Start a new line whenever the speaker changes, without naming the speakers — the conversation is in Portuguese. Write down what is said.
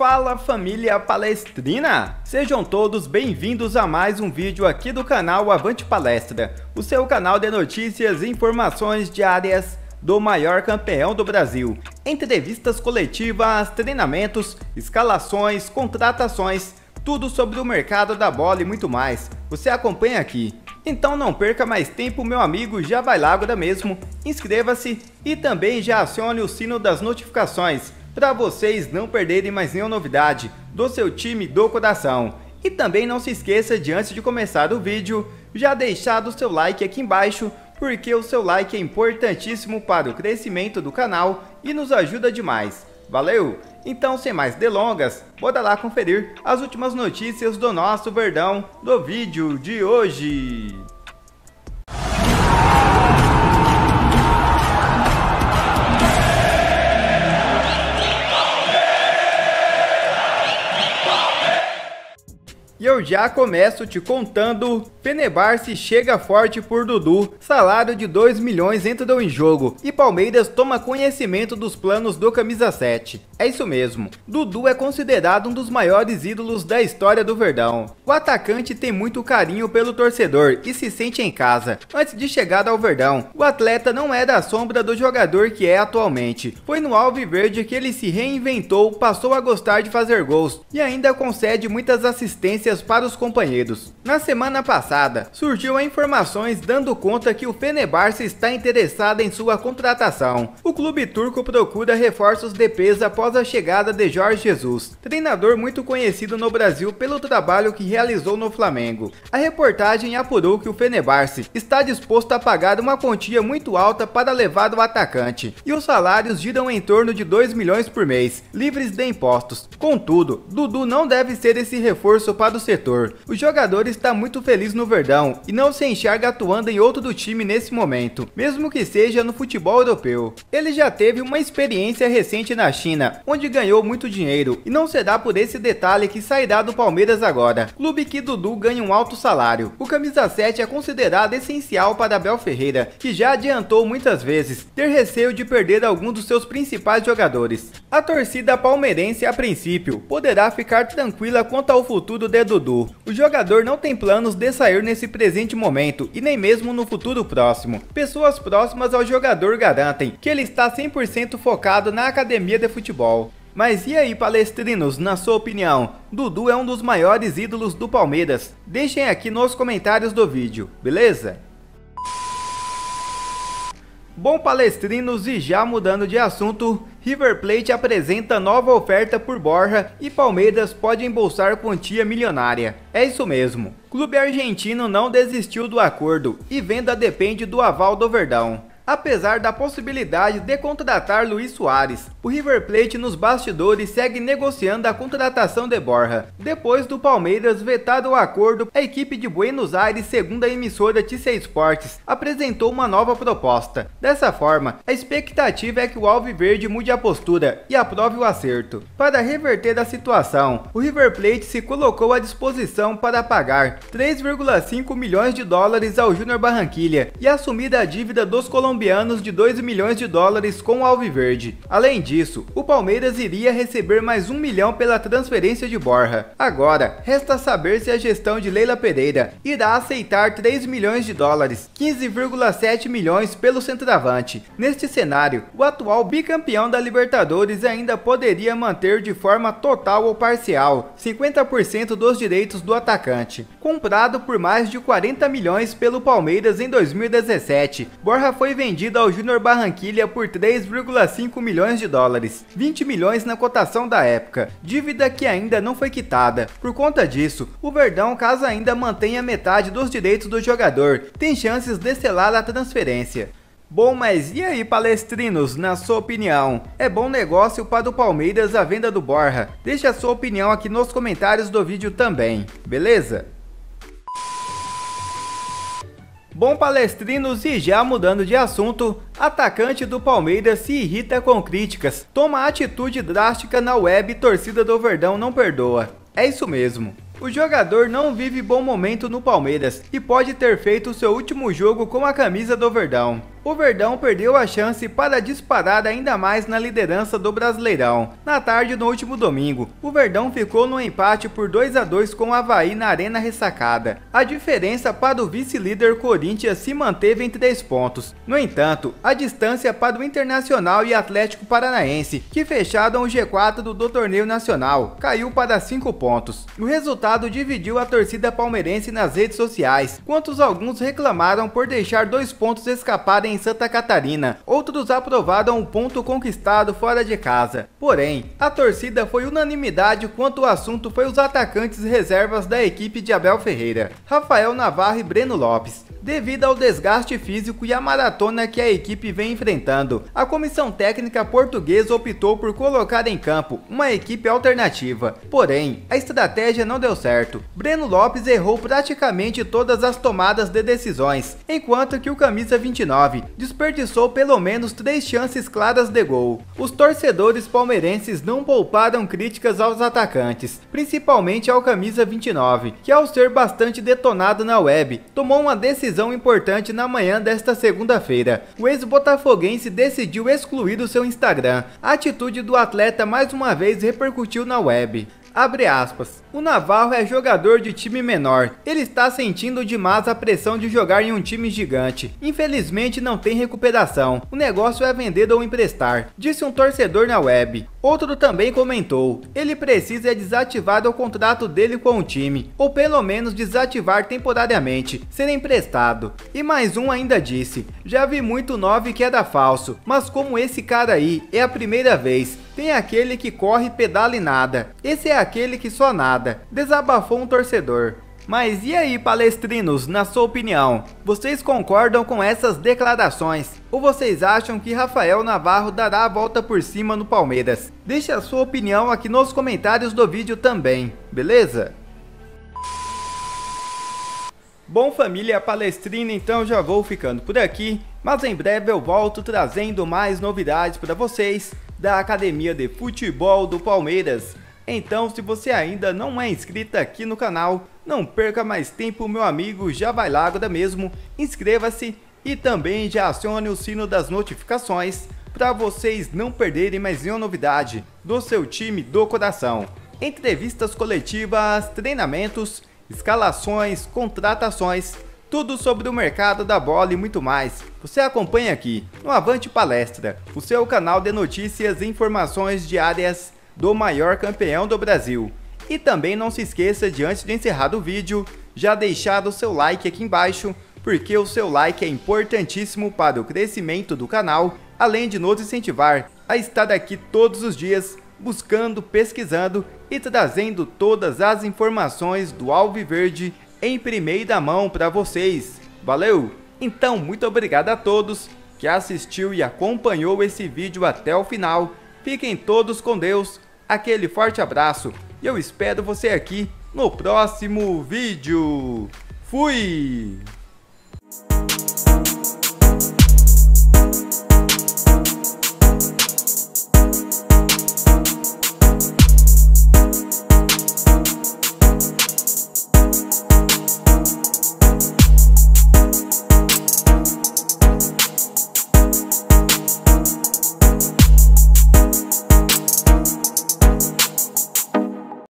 Fala família palestrina! Sejam todos bem-vindos a mais um vídeo aqui do canal Avante Palestra, o seu canal de notícias e informações diárias do maior campeão do Brasil. Entrevistas coletivas, treinamentos, escalações, contratações, tudo sobre o mercado da bola e muito mais. Você acompanha aqui. Então não perca mais tempo, meu amigo, já vai lá agora mesmo, inscreva-se e também já acione o sino das notificações para vocês não perderem mais nenhuma novidade do seu time do coração. E também não se esqueça de antes de começar o vídeo, já deixar o seu like aqui embaixo, porque o seu like é importantíssimo para o crescimento do canal e nos ajuda demais. Valeu? Então, sem mais delongas, bora lá conferir as últimas notícias do nosso Verdão do vídeo de hoje. E eu já começo te contando, Fenerbahçe chega forte por Dudu, salário de 2 milhões entrou em jogo e Palmeiras toma conhecimento dos planos do camisa 7. É isso mesmo, Dudu é considerado um dos maiores ídolos da história do Verdão. O atacante tem muito carinho pelo torcedor e se sente em casa. Antes de chegar ao Verdão, o atleta não era a sombra do jogador que é atualmente. Foi no Alviverde que ele se reinventou, passou a gostar de fazer gols e ainda concede muitas assistências notícias para os companheiros. Na semana passada, surgiu informações dando conta que o Fenerbahçe está interessado em sua contratação. O clube turco procura reforços de peso após a chegada de Jorge Jesus, treinador muito conhecido no Brasil pelo trabalho que realizou no Flamengo. A reportagem apurou que o Fenerbahçe está disposto a pagar uma quantia muito alta para levar o atacante, e os salários giram em torno de 2 milhões por mês, livres de impostos. Contudo, Dudu não deve ser esse reforço para o setor. O jogador está muito feliz no Verdão e não se enxerga atuando em outro do time nesse momento, mesmo que seja no futebol europeu. Ele já teve uma experiência recente na China, onde ganhou muito dinheiro, e não será por esse detalhe que sairá do Palmeiras agora, clube que Dudu ganha um alto salário. O camisa 7 é considerado essencial para Abel Ferreira, que já adiantou muitas vezes ter receio de perder algum dos seus principais jogadores. A torcida palmeirense, a princípio, poderá ficar tranquila quanto ao futuro de Dudu. O jogador não tem planos de sair nesse presente momento e nem mesmo no futuro próximo. Pessoas próximas ao jogador garantem que ele está 100% focado na academia de futebol. Mas e aí, palestrinos, na sua opinião, Dudu é um dos maiores ídolos do Palmeiras? Deixem aqui nos comentários do vídeo, beleza? Bom palestrinos e já mudando de assunto, River Plate apresenta nova oferta por Borja e Palmeiras pode embolsar quantia milionária. É isso mesmo. Clube argentino não desistiu do acordo e venda depende do aval do Verdão apesar da possibilidade de contratar Luiz Soares. O River Plate nos bastidores segue negociando a contratação de Borja. Depois do Palmeiras vetar o acordo, a equipe de Buenos Aires, segundo a emissora TC Esportes, apresentou uma nova proposta. Dessa forma, a expectativa é que o Alviverde mude a postura e aprove o acerto. Para reverter a situação, o River Plate se colocou à disposição para pagar 3,5 milhões de dólares ao Júnior Barranquilha e assumir a dívida dos colombianos colombianos de 2 milhões de dólares com o Alviverde. Além disso, o Palmeiras iria receber mais um milhão pela transferência de Borja. Agora, resta saber se a gestão de Leila Pereira irá aceitar 3 milhões de dólares, 15,7 milhões pelo centroavante. Neste cenário, o atual bicampeão da Libertadores ainda poderia manter de forma total ou parcial 50% dos direitos do atacante. Comprado por mais de 40 milhões pelo Palmeiras em 2017, Borja foi vendido vendido ao Júnior Barranquilha por 3,5 milhões de dólares, 20 milhões na cotação da época, dívida que ainda não foi quitada. Por conta disso, o Verdão, caso ainda mantenha metade dos direitos do jogador, tem chances de selar a transferência. Bom, mas e aí, palestrinos, na sua opinião? É bom negócio para o Palmeiras a venda do Borja? Deixe a sua opinião aqui nos comentários do vídeo também, beleza? Bom palestrinos e já mudando de assunto, atacante do Palmeiras se irrita com críticas, toma atitude drástica na web e torcida do Verdão não perdoa. É isso mesmo. O jogador não vive bom momento no Palmeiras e pode ter feito seu último jogo com a camisa do Verdão. O Verdão perdeu a chance para disparar ainda mais na liderança do Brasileirão. Na tarde do último domingo, o Verdão ficou no empate por 2 a 2 com o Havaí na Arena Ressacada. A diferença para o vice-líder Corinthians se manteve em 3 pontos. No entanto, a distância para o Internacional e Atlético Paranaense, que fecharam o G4 do, torneio nacional, caiu para 5 pontos. O resultado dividiu a torcida palmeirense nas redes sociais, quantos alguns reclamaram por deixar dois pontos escaparem em Santa Catarina. Outros aprovaram o ponto conquistado fora de casa. Porém, a torcida foi unanimidade quanto o assunto foi os atacantes reservas da equipe de Abel Ferreira, Rafael Navarro e Breno Lopes. Devido ao desgaste físico e à maratona que a equipe vem enfrentando, a comissão técnica portuguesa optou por colocar em campo uma equipe alternativa. Porém, a estratégia não deu certo. Breno Lopes errou praticamente todas as tomadas de decisões, enquanto que o camisa 29 desperdiçou pelo menos três chances claras de gol. Os torcedores palmeirenses não pouparam críticas aos atacantes, principalmente ao camisa 29, que ao ser bastante detonado na web, tomou uma decisão decisão importante na manhã desta segunda-feira. O ex-botafoguense decidiu excluir o seu Instagram. A atitude do atleta mais uma vez repercutiu na web. Abre aspas. O Navarro é jogador de time menor. Ele está sentindo demais a pressão de jogar em um time gigante. Infelizmente não tem recuperação. O negócio é vender ou emprestar, disse um torcedor na web. Outro também comentou: ele precisa desativar o contrato dele com o time, ou pelo menos desativar temporariamente, ser emprestado. E mais um ainda disse: já vi muito 9 que era falso, mas como esse cara aí é a primeira vez, tem aquele que corre pedala e nada. Esse é aquele que só nada. Desabafou um torcedor. Mas e aí, palestrinos, na sua opinião, vocês concordam com essas declarações? Ou vocês acham que Rafael Navarro dará a volta por cima no Palmeiras? Deixe a sua opinião aqui nos comentários do vídeo também, beleza? Bom família palestrina, então já vou ficando por aqui, mas em breve eu volto trazendo mais novidades para vocês da Academia de Futebol do Palmeiras. Então, se você ainda não é inscrito aqui no canal, não perca mais tempo, meu amigo, já vai lá agora mesmo, inscreva-se e também já acione o sino das notificações para vocês não perderem mais nenhuma novidade do seu time do coração. Entrevistas coletivas, treinamentos, escalações, contratações, tudo sobre o mercado da bola e muito mais. Você acompanha aqui no Avante Palestra, o seu canal de notícias e informações diárias do maior campeão do Brasil. E também não se esqueça de antes de encerrar o vídeo, já deixar o seu like aqui embaixo, porque o seu like é importantíssimo para o crescimento do canal, além de nos incentivar a estar aqui todos os dias buscando, pesquisando e trazendo todas as informações do Alviverde em primeira mão para vocês. Valeu? Então, muito obrigado a todos que assistiu e acompanhou esse vídeo até o final. Fiquem todos com Deus aquele forte abraço e eu espero você aqui no próximo vídeo. Fui!